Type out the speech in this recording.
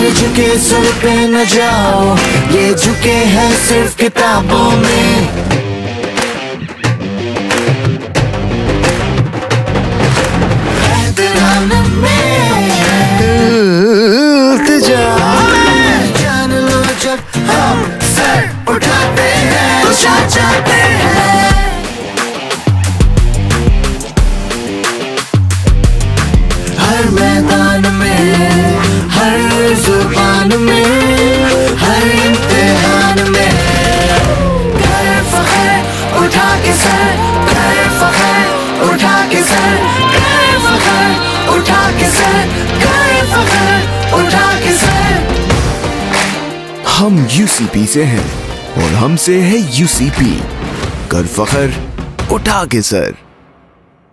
हमारे झुके सर पे न जाओ। ये झुके हैं सिर्फ़ किताबों में। जान लो जब हम सर उठाते हैं। तो जाते ज़ुबान में, हर इम्तिहान में। उठा के सर उठा के सर उठा के सर उठा के सर। हम यूसीपी से हैं और हमसे है यूसीपी कर फखर, उठा के सर।